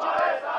Hamaesa!